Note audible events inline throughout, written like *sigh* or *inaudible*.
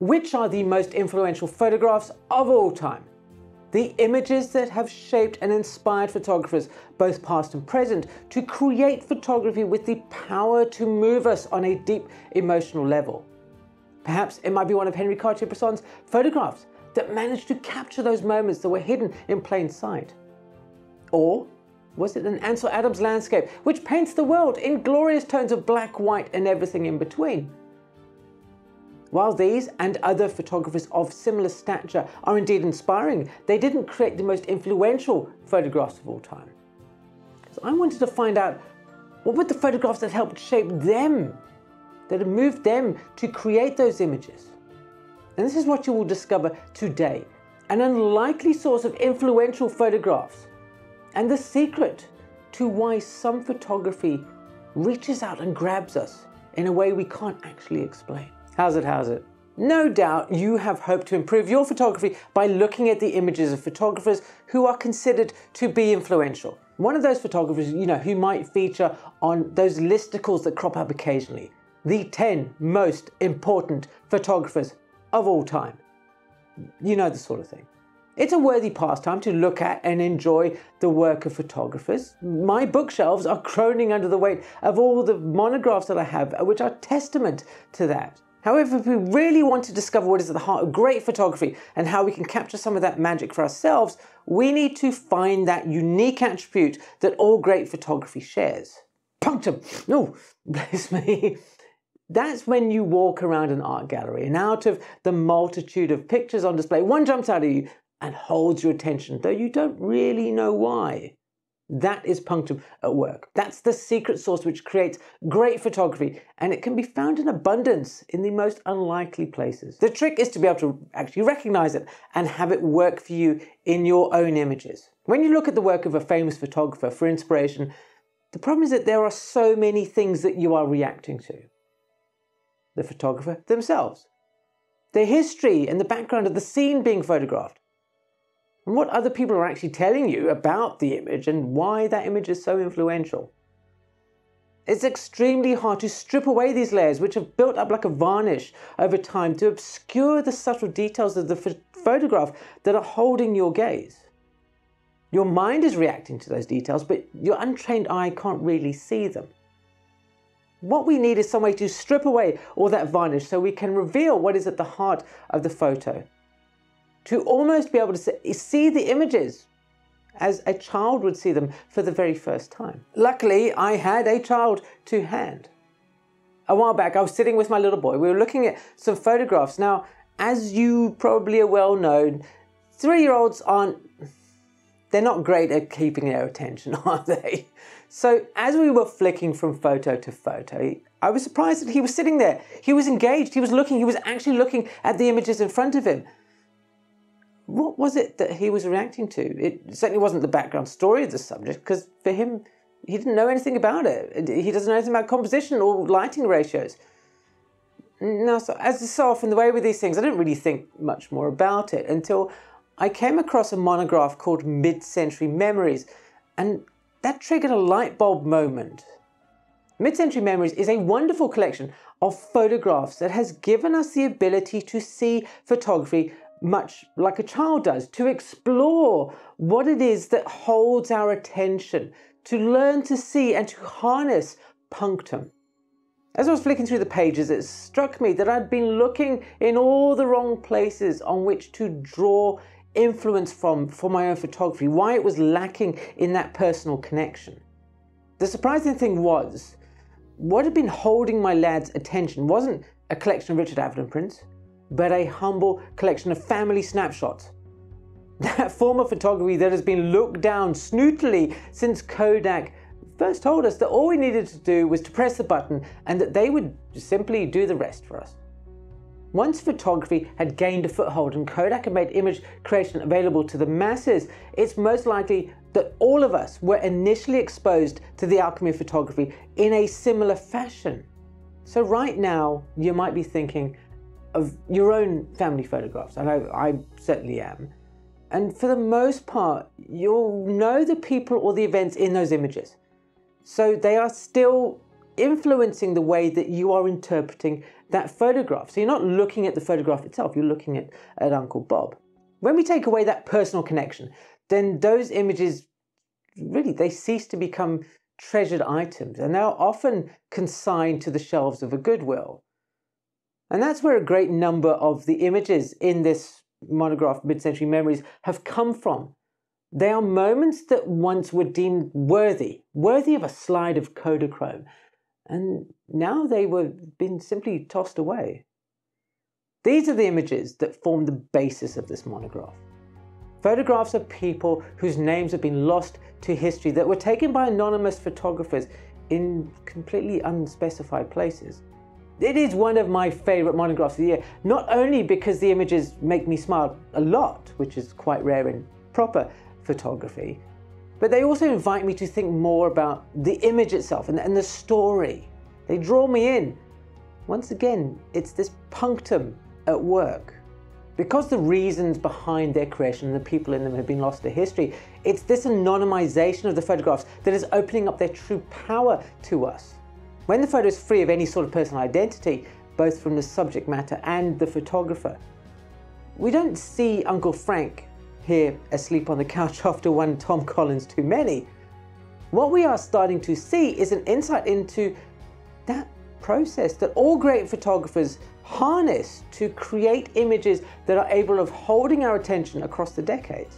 Which are the most influential photographs of all time? The images that have shaped and inspired photographers, both past and present, to create photography with the power to move us on a deep emotional level. Perhaps it might be one of Henri Cartier-Bresson's photographs that managed to capture those moments that were hidden in plain sight. Or was it an Ansel Adams landscape which paints the world in glorious tones of black, white, and everything in between? While these and other photographers of similar stature are indeed inspiring, they didn't create the most influential photographs of all time. So I wanted to find out what were the photographs that helped shape them, that have moved them to create those images. And this is what you will discover today an unlikely source of influential photographs and the secret to why some photography reaches out and grabs us in a way we can't actually explain. How's it? How's it? No doubt you have hoped to improve your photography by looking at the images of photographers who are considered to be influential. One of those photographers, you know, who might feature on those listicles that crop up occasionally. The 10 most important photographers of all time. You know the sort of thing. It's a worthy pastime to look at and enjoy the work of photographers. My bookshelves are groaning under the weight of all the monographs that I have, which are testament to that. However, if we really want to discover what is at the heart of great photography and how we can capture some of that magic for ourselves, we need to find that unique attribute that all great photography shares. Punctum! No, *laughs* bless me. That's when you walk around an art gallery and out of the multitude of pictures on display, one jumps out at you and holds your attention, though you don't really know why. That is punctum at work. That's the secret sauce which creates great photography, and it can be found in abundance in the most unlikely places. The trick is to be able to actually recognize it and have it work for you in your own images. When you look at the work of a famous photographer for inspiration, the problem is that there are so many things that you are reacting to. The photographer themselves, their history and the background of the scene being photographed, and what other people are actually telling you about the image and why that image is so influential. It's extremely hard to strip away these layers, which have built up like a varnish over time, to obscure the subtle details of the photograph that are holding your gaze. Your mind is reacting to those details, but your untrained eye can't really see them. What we need is some way to strip away all that varnish so we can reveal what is at the heart of the photo to almost be able to see the images as a child would see them for the very first time. Luckily, I had a child to hand. A while back, I was sitting with my little boy. We were looking at some photographs. Now, as you probably are well known, three year olds aren't, they're not great at keeping their attention, *laughs* are they? So, as we were flicking from photo to photo, I was surprised that he was sitting there. He was engaged, he was looking, he was actually looking at the images in front of him what was it that he was reacting to? It certainly wasn't the background story of the subject, because for him, he didn't know anything about it. He doesn't know anything about composition or lighting ratios. Now, so as is so often the way with these things, I didn't really think much more about it until I came across a monograph called Mid Century Memories, and that triggered a light bulb moment. Mid Century Memories is a wonderful collection of photographs that has given us the ability to see photography much like a child does, to explore what it is that holds our attention, to learn to see and to harness punctum. As I was flicking through the pages, it struck me that I'd been looking in all the wrong places on which to draw influence from for my own photography, why it was lacking in that personal connection. The surprising thing was, what had been holding my lad's attention wasn't a collection of Richard Avedon prints, but a humble collection of family snapshots. That form of photography that has been looked down snootily since Kodak first told us that all we needed to do was to press the button and that they would simply do the rest for us. Once photography had gained a foothold and Kodak had made image creation available to the masses, it's most likely that all of us were initially exposed to the alchemy of photography in a similar fashion. So, right now, you might be thinking, of your own family photographs. I I certainly am. And for the most part, you'll know the people or the events in those images. So they are still influencing the way that you are interpreting that photograph. So you're not looking at the photograph itself, you're looking at, at Uncle Bob. When we take away that personal connection, then those images really they cease to become treasured items and they're often consigned to the shelves of a goodwill. And that's where a great number of the images in this monograph, Mid Century Memories, have come from. They are moments that once were deemed worthy, worthy of a slide of Kodachrome, and now they were been simply tossed away. These are the images that form the basis of this monograph. Photographs of people whose names have been lost to history that were taken by anonymous photographers in completely unspecified places. It is one of my favorite monographs of the year, not only because the images make me smile a lot, which is quite rare in proper photography, but they also invite me to think more about the image itself and, and the story. They draw me in. Once again, it's this punctum at work. Because the reasons behind their creation and the people in them have been lost to history, it's this anonymization of the photographs that is opening up their true power to us. When the photo is free of any sort of personal identity, both from the subject matter and the photographer, we don't see Uncle Frank here asleep on the couch *laughs* after one Tom Collins too many. What we are starting to see is an insight into that process that all great photographers harness to create images that are able of holding our attention across the decades.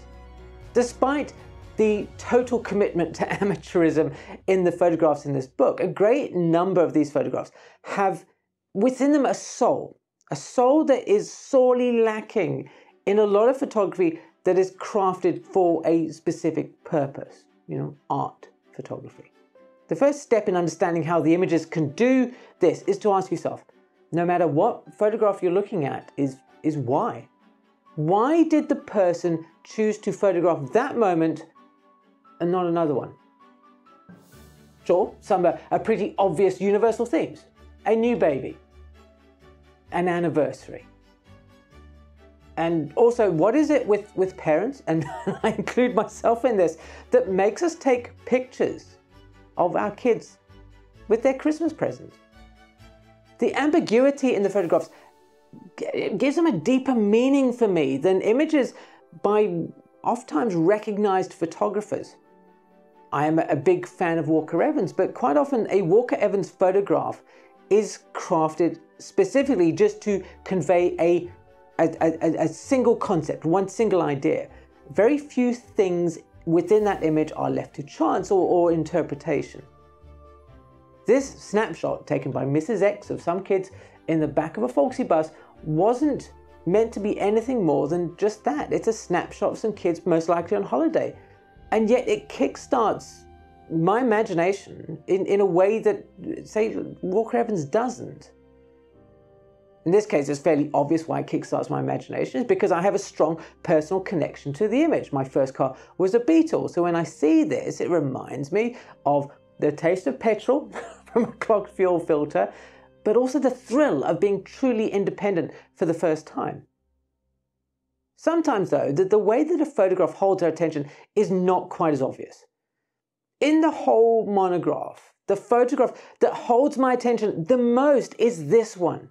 Despite the total commitment to *laughs* amateurism in the photographs in this book. A great number of these photographs have within them a soul, a soul that is sorely lacking in a lot of photography that is crafted for a specific purpose, you know, art photography. The first step in understanding how the images can do this is to ask yourself, no matter what photograph you're looking at, is, is why? Why did the person choose to photograph that moment and not another one. Sure, some are, are pretty obvious universal themes. A new baby, an anniversary. And also, what is it with, with parents, and *laughs* I include myself in this, that makes us take pictures of our kids with their Christmas presents? The ambiguity in the photographs gives them a deeper meaning for me than images by oftentimes recognized photographers. I am a big fan of Walker Evans, but quite often a Walker Evans photograph is crafted specifically just to convey a, a, a, a, single concept, one single idea. Very few things within that image are left to chance or, or interpretation. This snapshot taken by Mrs. X of some kids in the back of a folksy bus wasn't meant to be anything more than just that. It's a snapshot of some kids most likely on holiday and yet it kickstarts my imagination in, in a way that, say, Walker Evans doesn't. In this case, it's fairly obvious why it kickstarts my imagination, is because I have a strong personal connection to the image. My first car was a Beetle, so when I see this, it reminds me of the taste of petrol *laughs* from a clogged fuel filter, but also the thrill of being truly independent for the first time. Sometimes, though, the, the way that a photograph holds our attention is not quite as obvious. In the whole monograph, the photograph that holds my attention the most is this one.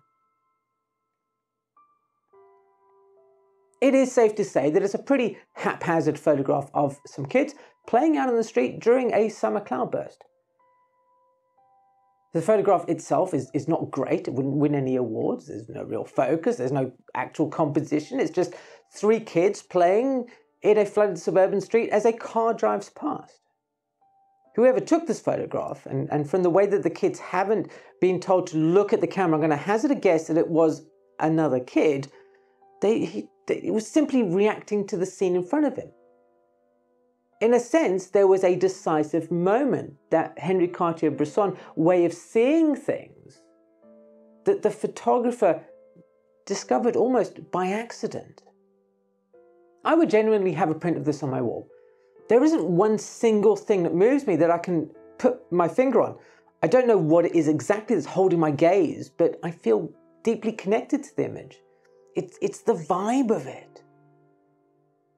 It is safe to say that it's a pretty haphazard photograph of some kids playing out on the street during a summer cloudburst. The photograph itself is, is not great. It wouldn't win any awards. There's no real focus. There's no actual composition. It's just three kids playing in a flooded suburban street as a car drives past. Whoever took this photograph, and, and from the way that the kids haven't been told to look at the camera, I'm going to hazard a guess that it was another kid. They, he, they, was simply reacting to the scene in front of him. In a sense, there was a decisive moment, that Henri Cartier Bresson way of seeing things, that the photographer discovered almost by accident. I would genuinely have a print of this on my wall. There isn't one single thing that moves me that I can put my finger on. I don't know what it is exactly that's holding my gaze, but I feel deeply connected to the image. It's, it's the vibe of it.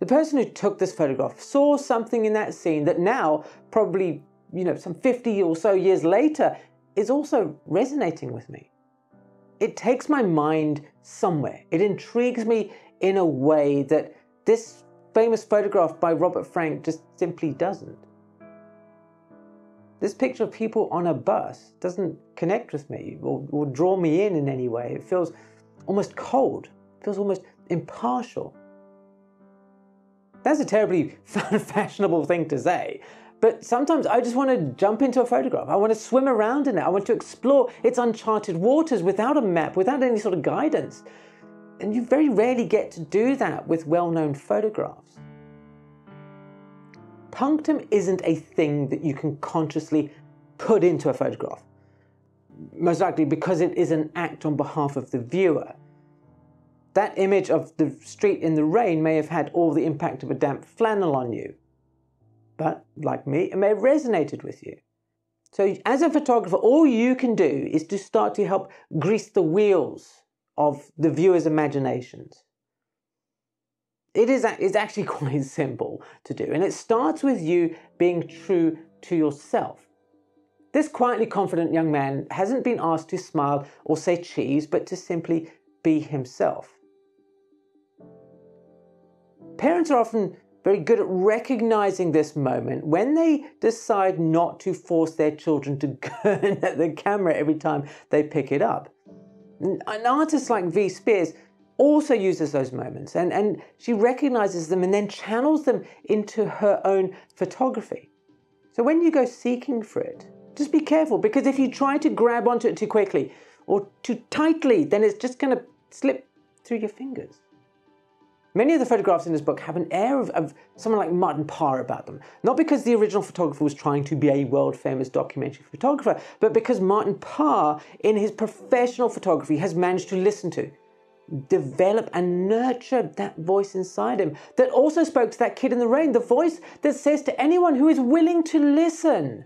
The person who took this photograph saw something in that scene that now, probably, you know, some 50 or so years later, is also resonating with me. It takes my mind somewhere. It intrigues me in a way that this famous photograph by Robert Frank just simply doesn't. This picture of people on a bus doesn't connect with me or, or draw me in in any way. It feels almost cold, it feels almost impartial. That's a terribly *laughs* fashionable thing to say, but sometimes I just want to jump into a photograph. I want to swim around in it. I want to explore its uncharted waters without a map, without any sort of guidance. And you very rarely get to do that with well known photographs. Punctum isn't a thing that you can consciously put into a photograph, most likely because it is an act on behalf of the viewer. That image of the street in the rain may have had all the impact of a damp flannel on you, but like me, it may have resonated with you. So, as a photographer, all you can do is to start to help grease the wheels of the viewer's imaginations it is it's actually *laughs* quite simple to do, and it starts with you being true to yourself. This quietly confident young man hasn't been asked to smile or say cheese, but to simply be himself. Parents are often very good at recognizing this moment when they decide not to force their children to *laughs* gurn at the camera every time they pick it up. An artist like Vee Speers also uses those moments and, and she recognizes them and then channels them into her own photography. So when you go seeking for it, just be careful because if you try to grab onto it too quickly or too tightly, then it's just going to slip through your fingers. Many of the photographs in this book have an air of, of, someone like Martin Parr about them. Not because the original photographer was trying to be a world famous documentary photographer, but because Martin Parr, in his professional photography, has managed to listen to develop and nurture that voice inside him that also spoke to that kid in the rain, the voice that says to anyone who is willing to listen,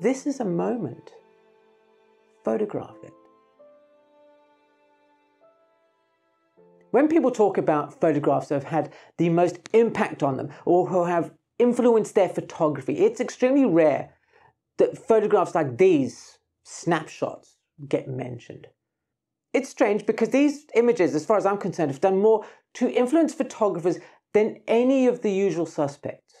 This is a moment. Photograph it. When people talk about photographs that have had the most impact on them or who have influenced their photography, it's extremely rare that photographs like these, snapshots, get mentioned. It's strange because these images, as far as I'm concerned, have done more to influence photographers than any of the usual suspects.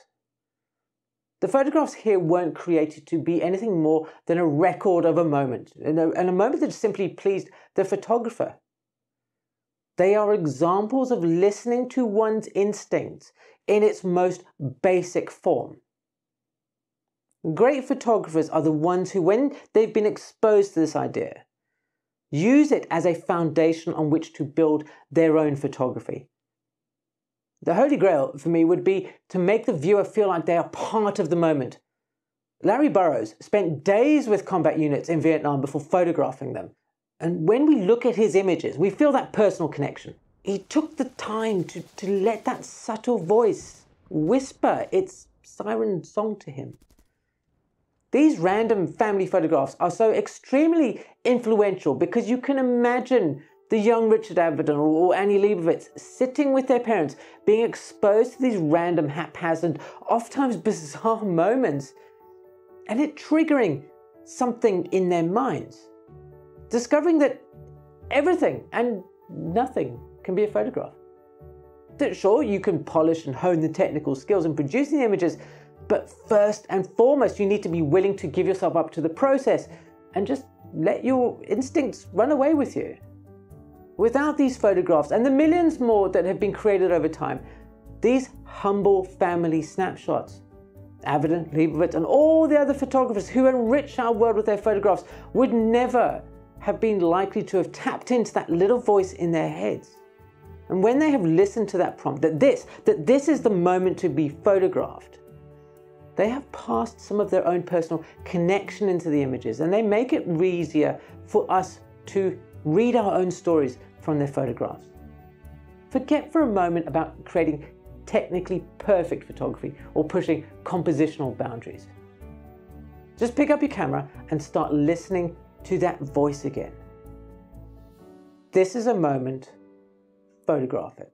The photographs here weren't created to be anything more than a record of a moment, and a, and a moment that simply pleased the photographer. They are examples of listening to one's instincts in its most basic form. Great photographers are the ones who, when they've been exposed to this idea, use it as a foundation on which to build their own photography. The holy grail for me would be to make the viewer feel like they are part of the moment. Larry Burrows spent days with combat units in Vietnam before photographing them. And when we look at his images, we feel that personal connection. He took the time to, to let that subtle voice whisper its siren song to him. These random family photographs are so extremely influential because you can imagine the young Richard Avedon or Annie Leibovitz sitting with their parents, being exposed to these random, haphazard, oftentimes bizarre *laughs* moments, and it triggering something in their minds. Discovering that everything and nothing can be a photograph. That sure, you can polish and hone the technical skills in producing images, but first and foremost, you need to be willing to give yourself up to the process and just let your instincts run away with you. Without these photographs and the millions more that have been created over time, these humble family snapshots, Avedon, Leibovitz, and all the other photographers who enrich our world with their photographs would never have been likely to have tapped into that little voice in their heads. And when they have listened to that prompt, that this, that this is the moment to be photographed, they have passed some of their own personal connection into the images and they make it easier for us to read our own stories from their photographs. Forget for a moment about creating technically perfect photography or pushing compositional boundaries. Just pick up your camera and start listening to that voice again. This is a moment, photograph it.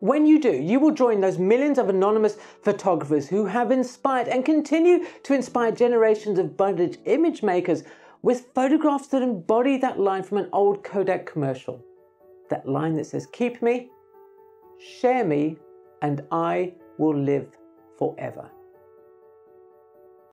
When you do, you will join those millions of anonymous photographers who have inspired and continue to inspire generations of bondage image makers with photographs that embody that line from an old Kodak commercial. That line that says, Keep me, share me, and I will live forever.